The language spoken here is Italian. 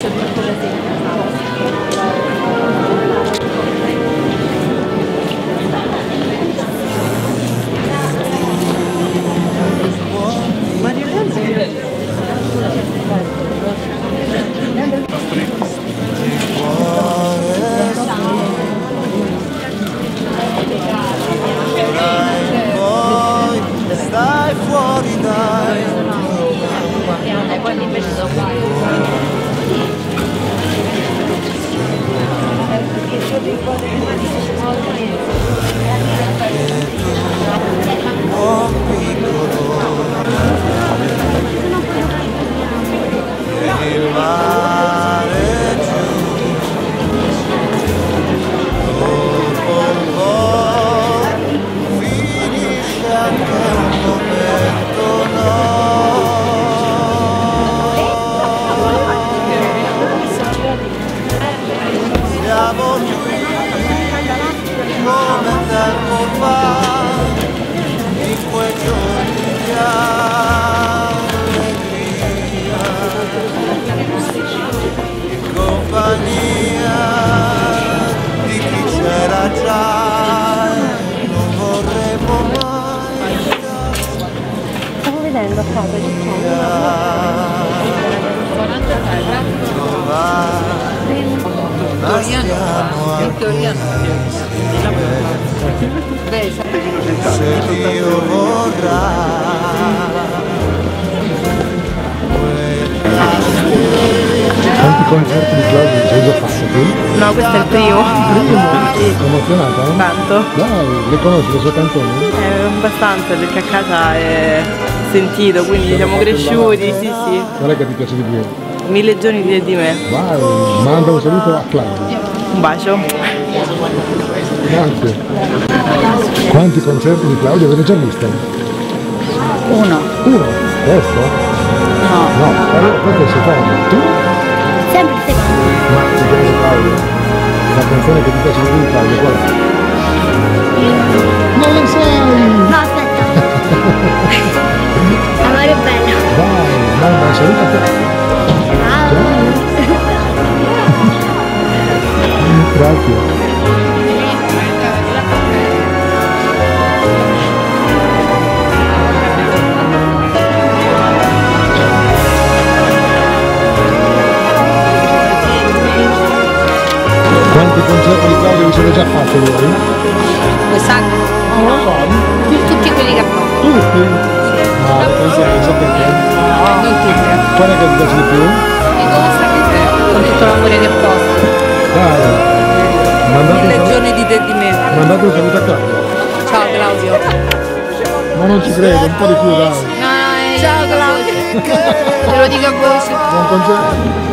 según Stavo vedendo a casa che ma stiamo ancora se Dio vorrà Quanti concerti di Claudio fatto tu? No, questo è il primo. Sei emozionata? eh? Tanto. Dai, le conosci le sue canzoni? Eh, abbastanza perché a casa è sentito, quindi siamo cresciuti, sì sì. Qual è che ti piace di più? Mille giorni di, di me. Vai, manda un saluto a Claudio. Un bacio. Grazie. Quanti concerti di Claudio avete già visto? Uno. Uno? Questo? No. No, quello- questo è il secondo. Tu? Sempre il secondo. Ma ti piace Claudio? La canzone che ti piace di più di Claudio qual è? Non lo sai! Grazie. Quanti concerti di Claudio vi siete già fatti voi? Quest'anno? Ah, Tutti quelli che ha fatto. Tutti? Ma mandate Mille giorni di te di me. mandate un saluto a Claudio. Ciao Claudio. Ma non ci credo, un po' di più dai. Ciao Claudio. Te lo dico a voce. Buon concerto.